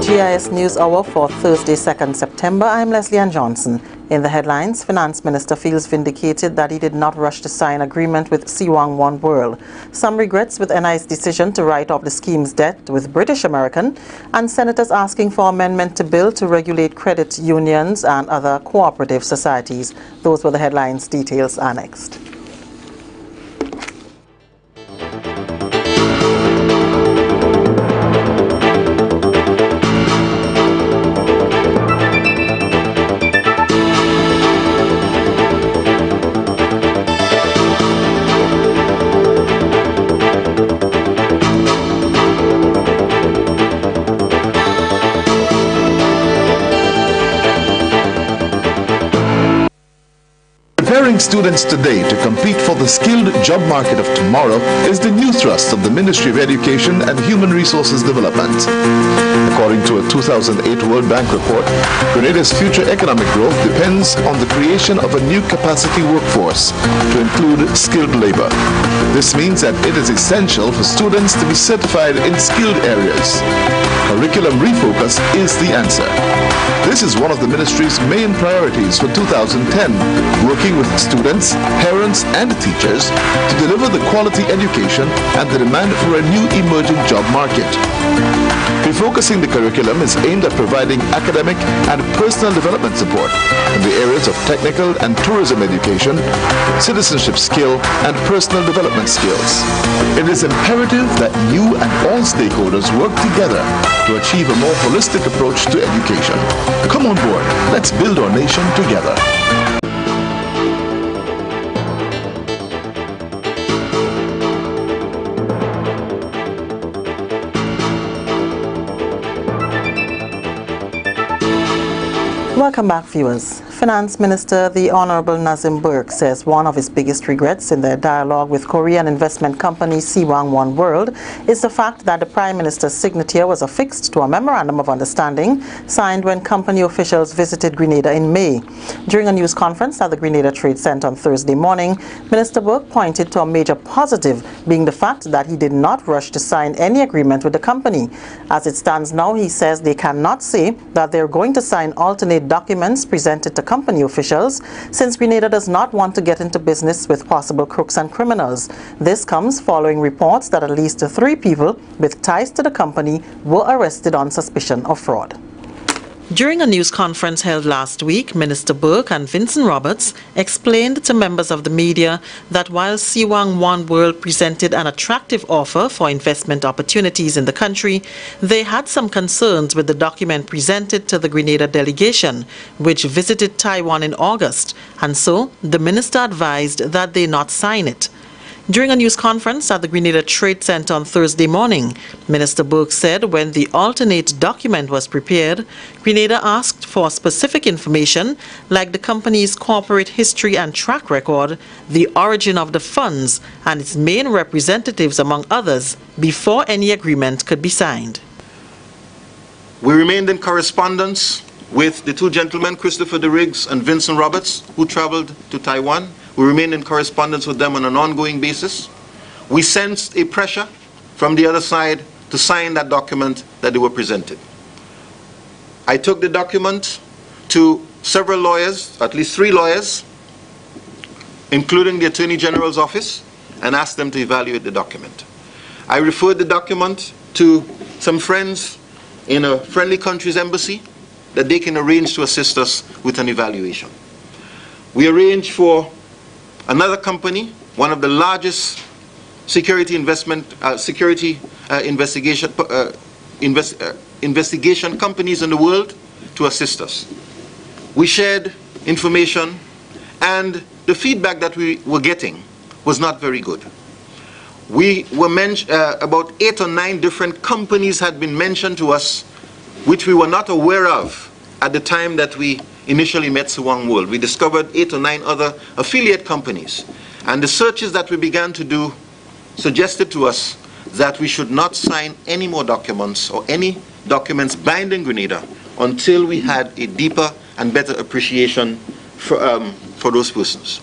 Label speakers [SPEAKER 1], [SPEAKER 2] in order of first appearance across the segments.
[SPEAKER 1] GIS News Hour for Thursday, 2nd September. I'm Leslie Ann Johnson. In the headlines, Finance Minister feels vindicated that he did not rush to sign agreement with Siwang One World. Some regrets with NIS decision to write off the scheme's debt with British American, and senators asking for amendment to bill to regulate credit unions and other cooperative societies. Those were the headlines. Details next.
[SPEAKER 2] Students today to compete for the skilled job market of tomorrow is the new thrust of the Ministry of Education and Human Resources Development. According to a 2008 World Bank report, Grenada's future economic growth depends on the creation of a new capacity workforce to include skilled labor. This means that it is essential for students to be certified in skilled areas. Curriculum refocus is the answer. This is one of the ministry's main priorities for 2010, working with students, parents, and teachers to deliver the quality education and the demand for a new emerging job market. Refocusing the curriculum is aimed at providing academic and personal development support in the areas of technical and tourism education, citizenship skill, and personal development skills. It is imperative that you and all stakeholders work together to achieve a more holistic approach to education. Come on board. Let's build our nation together.
[SPEAKER 1] Welcome back, viewers. Finance Minister, the Honorable Nazim Burke, says one of his biggest regrets in their dialogue with Korean investment company Siwang One World is the fact that the Prime Minister's signature was affixed to a memorandum of understanding signed when company officials visited Grenada in May. During a news conference at the Grenada Trade Center on Thursday morning, Minister Burke pointed to a major positive being the fact that he did not rush to sign any agreement with the company. As it stands now, he says they cannot say that they're going to sign alternate documents presented to company officials since Grenada does not want to get into business with possible crooks and criminals. This comes following reports that at least three people with ties to the company were arrested on suspicion of fraud. During a news conference held last week, Minister Burke and Vincent Roberts explained to members of the media that while Siwang One World presented an attractive offer for investment opportunities in the country, they had some concerns with the document presented to the Grenada delegation, which visited Taiwan in August, and so the minister advised that they not sign it. During a news conference at the Grenada Trade Center on Thursday morning, Minister Burke said when the alternate document was prepared, Grenada asked for specific information like the company's corporate history and track record, the origin of the funds, and its main representatives, among others, before any agreement could be signed.
[SPEAKER 3] We remained in correspondence with the two gentlemen, Christopher de Riggs and Vincent Roberts, who traveled to Taiwan we remained in correspondence with them on an ongoing basis. We sensed a pressure from the other side to sign that document that they were presented. I took the document to several lawyers, at least three lawyers, including the Attorney General's office, and asked them to evaluate the document. I referred the document to some friends in a friendly country's embassy that they can arrange to assist us with an evaluation. We arranged for Another company, one of the largest security investment, uh, security uh, investigation, uh, invest, uh, investigation companies in the world to assist us. We shared information and the feedback that we were getting was not very good. We were mentioned, uh, about eight or nine different companies had been mentioned to us which we were not aware of at the time that we initially met Siwang World. We discovered eight or nine other affiliate companies. And the searches that we began to do suggested to us that we should not sign any more documents or any documents binding Grenada until we had a deeper and better appreciation for, um, for those persons.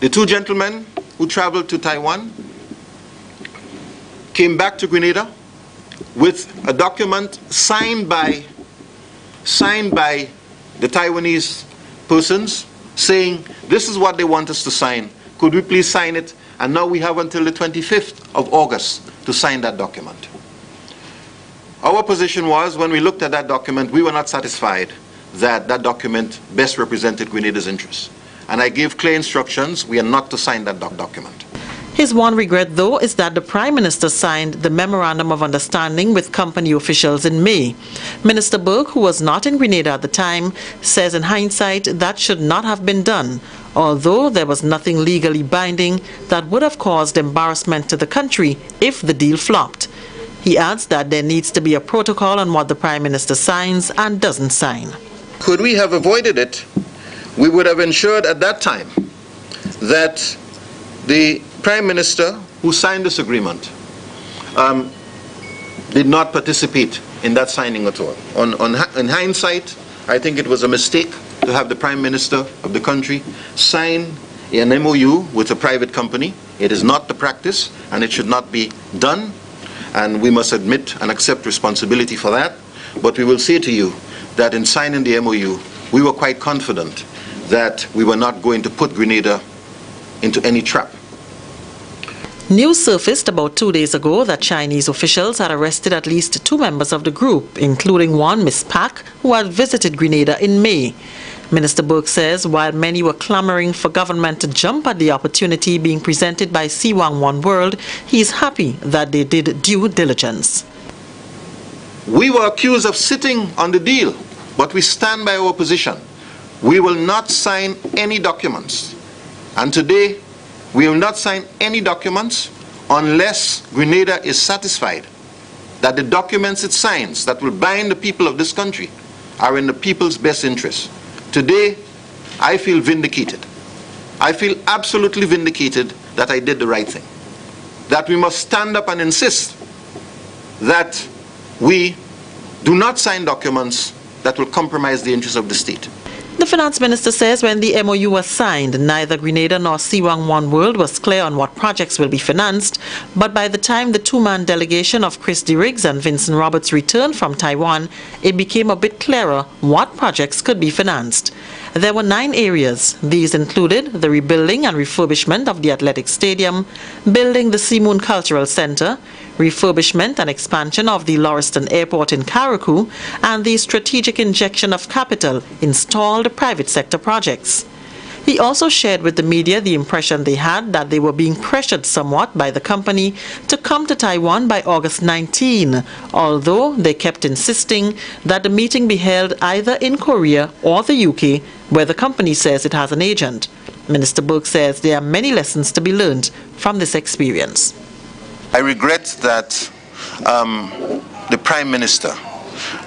[SPEAKER 3] The two gentlemen who traveled to Taiwan came back to Grenada with a document signed by, signed by the Taiwanese persons saying, this is what they want us to sign. Could we please sign it? And now we have until the 25th of August to sign that document. Our position was, when we looked at that document, we were not satisfied that that document best represented Grenada's interests. And I gave clear instructions, we are not to sign that doc document.
[SPEAKER 1] His one regret, though, is that the Prime Minister signed the Memorandum of Understanding with company officials in May. Minister Burke, who was not in Grenada at the time, says in hindsight that should not have been done, although there was nothing legally binding that would have caused embarrassment to the country if the deal flopped. He adds that there needs to be a protocol on what the Prime Minister signs and doesn't sign.
[SPEAKER 3] Could we have avoided it? We would have ensured at that time that the Prime Minister who signed this agreement um, did not participate in that signing at all. On, on, in hindsight, I think it was a mistake to have the Prime Minister of the country sign an MOU with a private company. It is not the practice, and it should not be done. And we must admit and accept responsibility for that. But we will say to you that in signing the MOU, we were quite confident that we were not going to put Grenada into any trap.
[SPEAKER 1] News surfaced about two days ago that Chinese officials had arrested at least two members of the group, including one, Miss Pak, who had visited Grenada in May. Minister Burke says while many were clamoring for government to jump at the opportunity being presented by Siwang One World, he is happy that they did due diligence.
[SPEAKER 3] We were accused of sitting on the deal, but we stand by our position. We will not sign any documents. And today, we will not sign any documents unless Grenada is satisfied that the documents it signs that will bind the people of this country are in the people's best interest. Today, I feel vindicated. I feel absolutely vindicated that I did the right thing. That we must stand up and insist that we do not sign documents that will compromise the interests of the state.
[SPEAKER 1] The finance minister says when the MOU was signed, neither Grenada nor Siwang One World was clear on what projects will be financed, but by the time the two-man delegation of Chris DeRiggs and Vincent Roberts returned from Taiwan, it became a bit clearer what projects could be financed. There were nine areas. These included the rebuilding and refurbishment of the athletic stadium, building the Simoon Cultural Center, refurbishment and expansion of the Lauriston Airport in Carriacou, and the strategic injection of capital in stalled private sector projects. He also shared with the media the impression they had that they were being pressured somewhat by the company to come to Taiwan by August 19, although they kept insisting that the meeting be held either in Korea or the UK, where the company says it has an agent. Minister Burke says there are many lessons to be learned from this experience.
[SPEAKER 3] I regret that um, the Prime Minister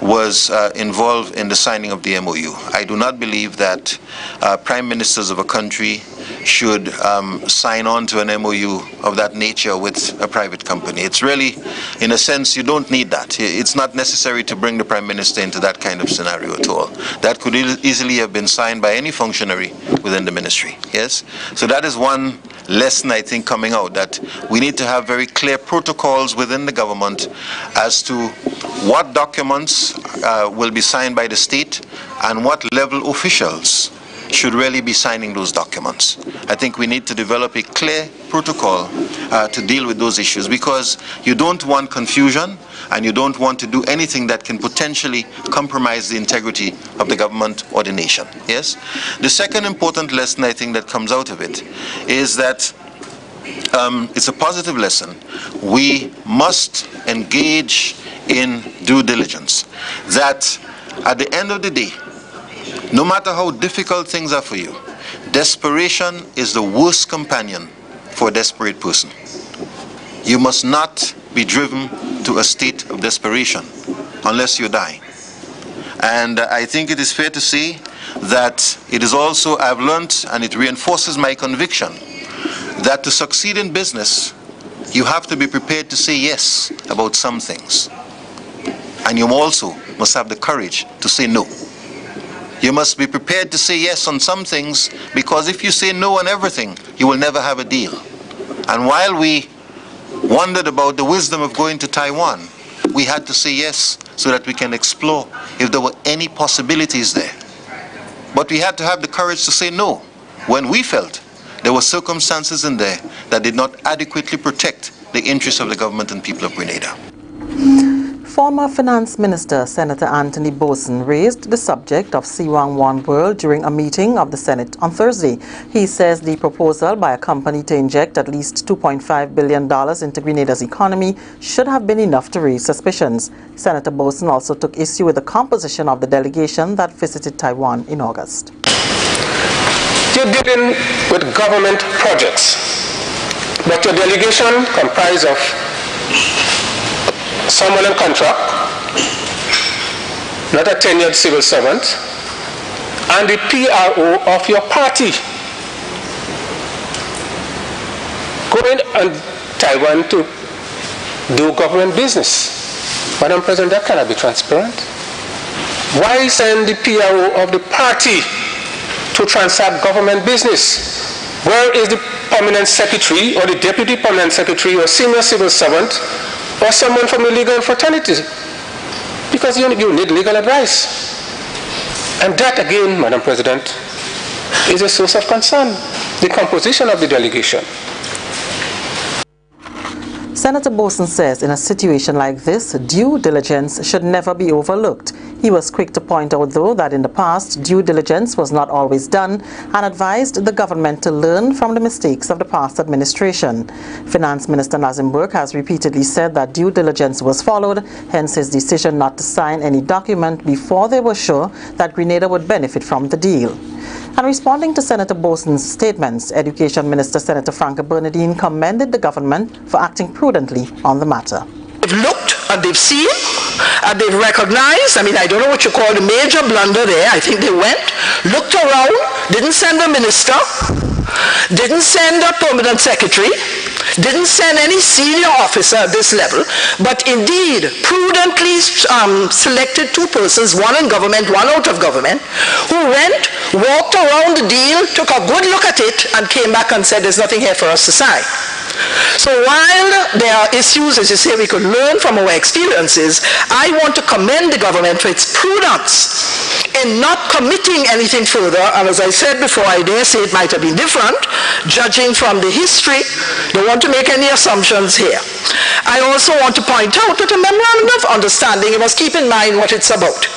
[SPEAKER 3] was uh, involved in the signing of the MOU. I do not believe that uh, prime ministers of a country should um, sign on to an MOU of that nature with a private company. It's really, in a sense, you don't need that. It's not necessary to bring the prime minister into that kind of scenario at all. That could e easily have been signed by any functionary within the ministry. Yes? So that is one lesson, I think, coming out that we need to have very clear protocols within the government as to what documents uh, will be signed by the state and what level officials should really be signing those documents. I think we need to develop a clear protocol uh, to deal with those issues because you don't want confusion and you don't want to do anything that can potentially compromise the integrity of the government or the nation. Yes? The second important lesson I think that comes out of it is that um, it's a positive lesson. We must engage in due diligence. That at the end of the day, no matter how difficult things are for you, desperation is the worst companion for a desperate person. You must not be driven to a state of desperation unless you die. And I think it is fair to say that it is also, I've learned, and it reinforces my conviction, that to succeed in business, you have to be prepared to say yes about some things. And you also must have the courage to say no. You must be prepared to say yes on some things because if you say no on everything, you will never have a deal. And while we wondered about the wisdom of going to Taiwan, we had to say yes so that we can explore if there were any possibilities there. But we had to have the courage to say no when we felt there were circumstances in there that did not adequately protect the interests of the government and people of Grenada.
[SPEAKER 1] Former Finance Minister Senator Anthony Boatswain raised the subject of Siwang One World during a meeting of the Senate on Thursday. He says the proposal by a company to inject at least $2.5 billion into Grenada's economy should have been enough to raise suspicions. Senator Boatswain also took issue with the composition of the delegation that visited Taiwan in August.
[SPEAKER 4] You're dealing with government projects, but your delegation comprised of someone on contract, not a tenured civil servant, and the PRO of your party. Going on Taiwan to do government business. Madam President, that cannot be transparent. Why send the PRO of the party to transact government business? Where is the permanent secretary or the deputy permanent secretary or senior civil servant or someone from the legal fraternity because you, you need legal advice. And that again, Madam President, is a source of concern, the composition of the delegation.
[SPEAKER 1] Senator Boatswain says in a situation like this, due diligence should never be overlooked. He was quick to point out, though, that in the past, due diligence was not always done and advised the government to learn from the mistakes of the past administration. Finance Minister Nazim Burke has repeatedly said that due diligence was followed, hence his decision not to sign any document before they were sure that Grenada would benefit from the deal. And responding to Senator Boatswain's statements, Education Minister Senator Franka Bernardine commended the government for acting prudently on the matter.
[SPEAKER 5] They've looked and they've seen and they've recognized, I mean, I don't know what you call the major blunder there. I think they went, looked around, didn't send a minister, didn't send a permanent secretary, didn't send any senior officer at this level, but indeed prudently um, selected two persons, one in government, one out of government, who went, walked around the deal, took a good look at it, and came back and said, there's nothing here for us to sign. So while there are issues, as you say, we could learn from our experiences, I want to commend the government for its prudence in not committing anything further. And as I said before, I dare say it might have been different, judging from the history. Don't want to make any assumptions here. I also want to point out that a memorandum of understanding, you must keep in mind what it's about.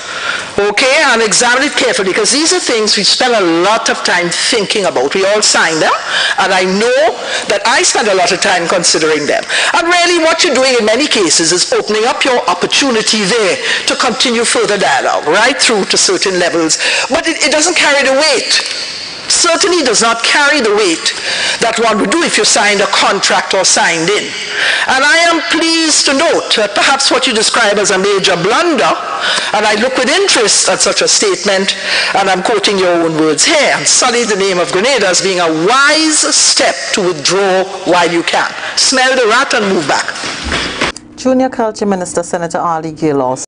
[SPEAKER 5] Okay, and examine it carefully because these are things we spend a lot of time thinking about. We all sign them, and I know that I spend a lot of time considering them. And really what you're doing in many cases is opening up your opportunity there to continue further dialogue, right through to certain levels. But it, it doesn't carry the weight certainly does not carry the weight that one would do if you signed a contract or signed in. And I am pleased to note that perhaps what you describe as a major blunder, and I look with interest at such a statement, and I'm quoting your own words here, and sully the name of Grenada as being a wise step to withdraw while you can. Smell the rat and move back.
[SPEAKER 1] Junior Culture Minister Senator Arley Gill